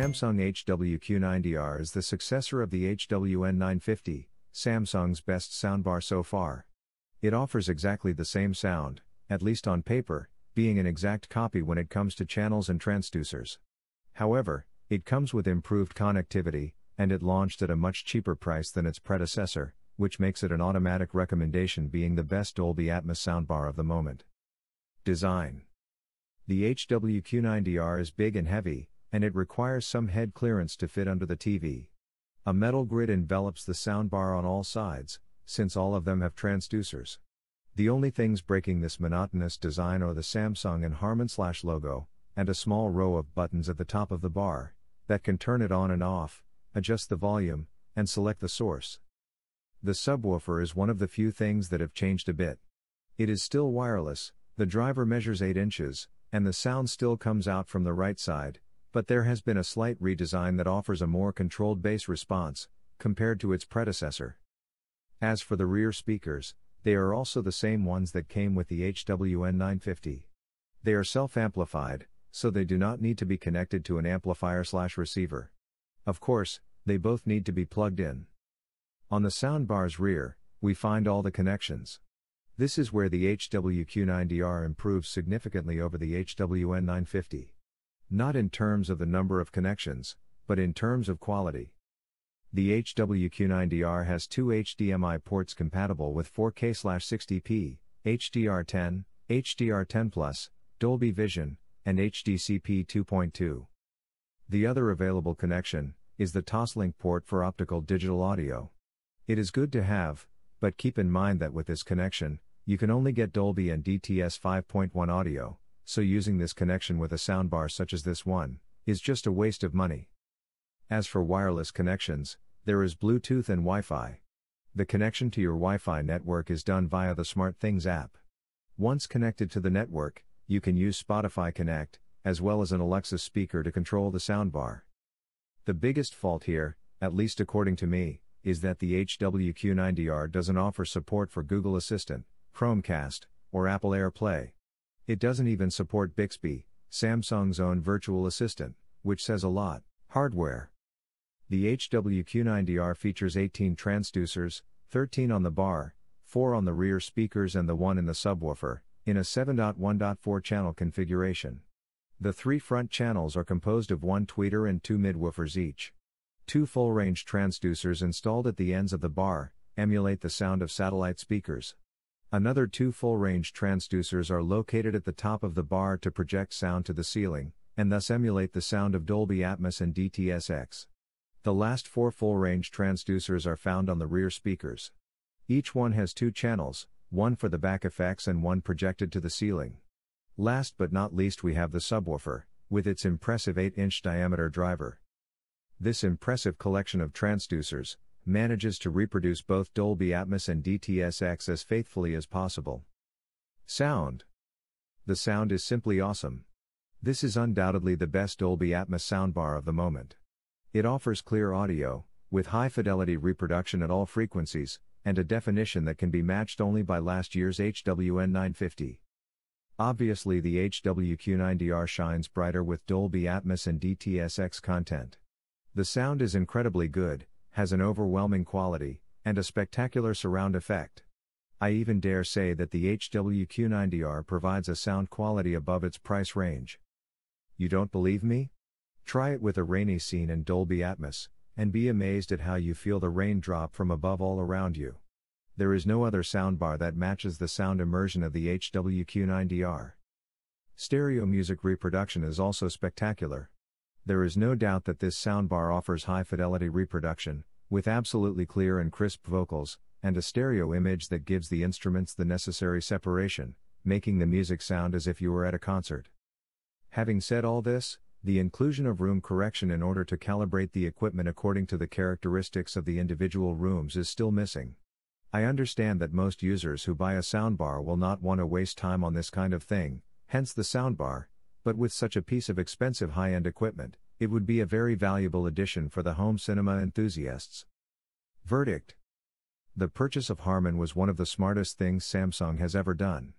Samsung HWQ90R is the successor of the HWN950, Samsung's best soundbar so far. It offers exactly the same sound, at least on paper, being an exact copy when it comes to channels and transducers. However, it comes with improved connectivity, and it launched at a much cheaper price than its predecessor, which makes it an automatic recommendation being the best Dolby Atmos soundbar of the moment. Design The HWQ90R is big and heavy, and it requires some head clearance to fit under the TV. A metal grid envelops the soundbar on all sides, since all of them have transducers. The only things breaking this monotonous design are the Samsung and Harman slash logo, and a small row of buttons at the top of the bar, that can turn it on and off, adjust the volume, and select the source. The subwoofer is one of the few things that have changed a bit. It is still wireless, the driver measures 8 inches, and the sound still comes out from the right side, but there has been a slight redesign that offers a more controlled bass response, compared to its predecessor. As for the rear speakers, they are also the same ones that came with the HWN 950. They are self amplified, so they do not need to be connected to an amplifier slash receiver. Of course, they both need to be plugged in. On the soundbar's rear, we find all the connections. This is where the HWQ90R improves significantly over the HWN 950. Not in terms of the number of connections, but in terms of quality. The HWQ90R has two HDMI ports compatible with 4K/60p, HDR10, HDR10 Plus, Dolby Vision, and HDCP 2.2. The other available connection is the Toslink port for optical digital audio. It is good to have, but keep in mind that with this connection, you can only get Dolby and DTS 5.1 audio, so using this connection with a soundbar such as this one is just a waste of money. As for wireless connections, there is Bluetooth and Wi Fi. The connection to your Wi Fi network is done via the SmartThings app. Once connected to the network, you can use Spotify Connect, as well as an Alexa speaker to control the soundbar. The biggest fault here, at least according to me, is that the HWQ90R doesn't offer support for Google Assistant, Chromecast, or Apple AirPlay. It doesn't even support Bixby, Samsung's own virtual assistant, which says a lot. Hardware the HWQ90R features 18 transducers, 13 on the bar, 4 on the rear speakers, and the one in the subwoofer, in a 7.1.4 channel configuration. The three front channels are composed of one tweeter and two midwoofers each. Two full range transducers installed at the ends of the bar emulate the sound of satellite speakers. Another two full range transducers are located at the top of the bar to project sound to the ceiling, and thus emulate the sound of Dolby Atmos and DTS:X. The last four full range transducers are found on the rear speakers. Each one has two channels, one for the back effects and one projected to the ceiling. Last but not least, we have the subwoofer, with its impressive 8 inch diameter driver. This impressive collection of transducers manages to reproduce both Dolby Atmos and DTS:X as faithfully as possible. Sound The sound is simply awesome. This is undoubtedly the best Dolby Atmos soundbar of the moment. It offers clear audio, with high fidelity reproduction at all frequencies, and a definition that can be matched only by last year's HWN 950. Obviously, the HWQ90R shines brighter with Dolby Atmos and DTS:X content. The sound is incredibly good, has an overwhelming quality, and a spectacular surround effect. I even dare say that the HWQ90R provides a sound quality above its price range. You don't believe me? Try it with a rainy scene in Dolby Atmos, and be amazed at how you feel the rain drop from above all around you. There is no other soundbar that matches the sound immersion of the HWQ90R. Stereo music reproduction is also spectacular. There is no doubt that this soundbar offers high fidelity reproduction, with absolutely clear and crisp vocals, and a stereo image that gives the instruments the necessary separation, making the music sound as if you were at a concert. Having said all this, the inclusion of room correction in order to calibrate the equipment according to the characteristics of the individual rooms is still missing. I understand that most users who buy a soundbar will not want to waste time on this kind of thing, hence the soundbar, but with such a piece of expensive high end equipment, it would be a very valuable addition for the home cinema enthusiasts. Verdict The purchase of Harman was one of the smartest things Samsung has ever done.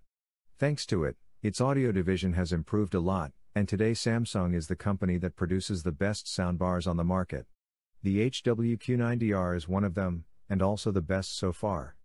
Thanks to it, its audio division has improved a lot, and today Samsung is the company that produces the best soundbars on the market. The HWQ90R is one of them, and also the best so far.